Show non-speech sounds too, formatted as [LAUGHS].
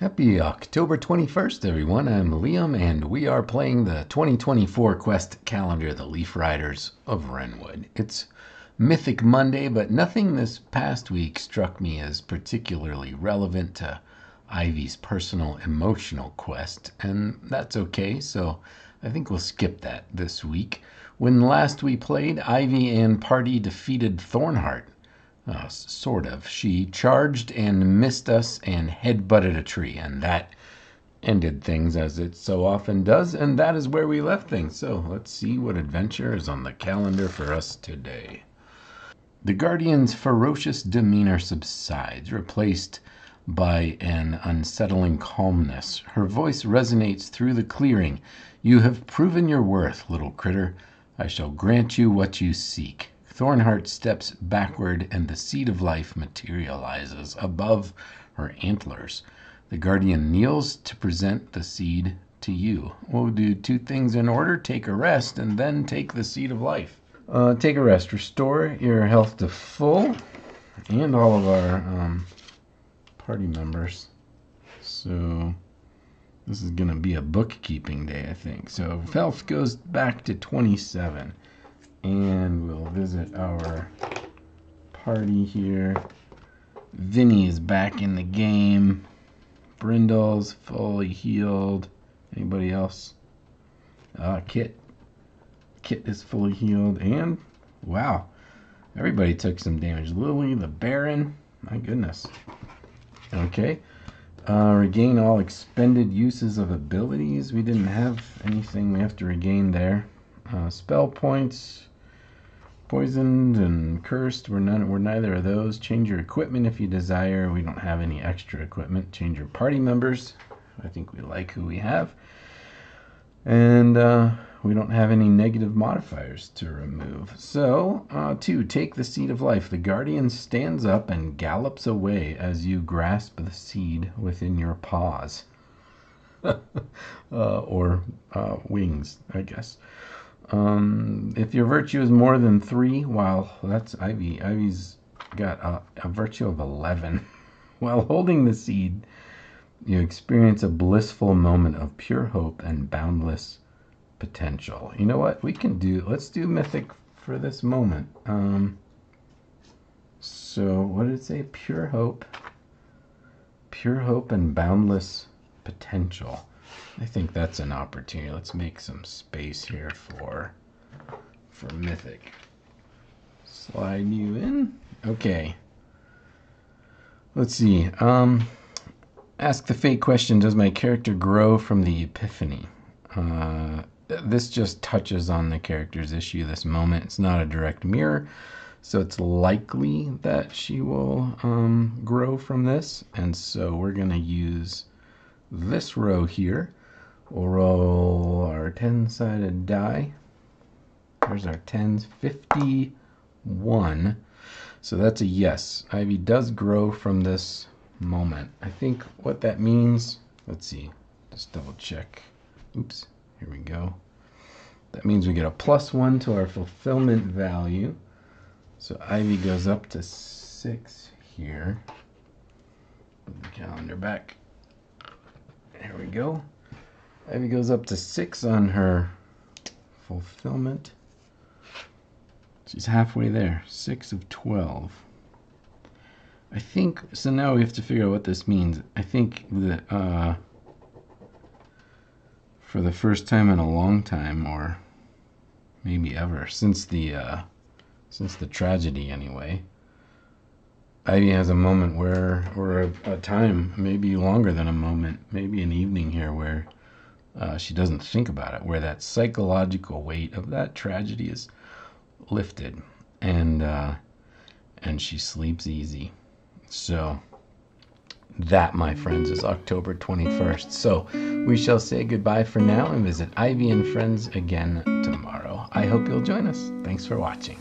Happy October 21st, everyone. I'm Liam, and we are playing the 2024 Quest Calendar, The Leaf Riders of Wrenwood. It's Mythic Monday, but nothing this past week struck me as particularly relevant to Ivy's personal emotional quest, and that's okay, so I think we'll skip that this week. When last we played, Ivy and party defeated Thornheart uh, sort of. She charged and missed us and head-butted a tree, and that ended things as it so often does, and that is where we left things. So let's see what adventure is on the calendar for us today. The Guardian's ferocious demeanor subsides, replaced by an unsettling calmness. Her voice resonates through the clearing. You have proven your worth, little critter. I shall grant you what you seek. Thornheart steps backward and the seed of life materializes above her antlers. The guardian kneels to present the seed to you. We'll do two things in order take a rest and then take the seed of life. Uh, take a rest, restore your health to full, and all of our um, party members. So this is going to be a bookkeeping day, I think. So health goes back to 27 and we'll visit our party here. Vinny is back in the game. Brindle's fully healed. Anybody else? Uh, Kit. Kit is fully healed. And, wow, everybody took some damage. Lily, the Baron. My goodness. Okay. Uh, regain all expended uses of abilities. We didn't have anything we have to regain there. Uh, spell points. Poisoned and cursed, we're, none, we're neither of those. Change your equipment if you desire. We don't have any extra equipment. Change your party members. I think we like who we have. And uh, we don't have any negative modifiers to remove. So, uh, two, take the seed of life. The guardian stands up and gallops away as you grasp the seed within your paws. [LAUGHS] uh, or uh, wings, I guess. Um, if your virtue is more than three, well, that's Ivy. Ivy's got a, a virtue of 11. [LAUGHS] While holding the seed, you experience a blissful moment of pure hope and boundless potential. You know what? We can do, let's do mythic for this moment. Um, so, what did it say? Pure hope. Pure hope and boundless potential. I think that's an opportunity. Let's make some space here for for Mythic. Slide you in. Okay. Let's see. Um, ask the fate question Does my character grow from the epiphany? Uh, this just touches on the character's issue this moment. It's not a direct mirror, so it's likely that she will um, grow from this. And so we're going to use this row here We'll roll our 10 sided die. There's our 10s, 51. So that's a yes. Ivy does grow from this moment. I think what that means, let's see, just double check. Oops, here we go. That means we get a plus one to our fulfillment value. So Ivy goes up to six here. Put the calendar back. There we go. Ivy goes up to six on her fulfillment. She's halfway there. Six of 12. I think, so now we have to figure out what this means. I think that uh, for the first time in a long time, or maybe ever, since the, uh, since the tragedy anyway, Ivy has a moment where, or a, a time, maybe longer than a moment, maybe an evening here where uh, she doesn't think about it, where that psychological weight of that tragedy is lifted, and uh, and she sleeps easy. So that, my friends, is October 21st. So we shall say goodbye for now and visit Ivy and friends again tomorrow. I hope you'll join us. Thanks for watching.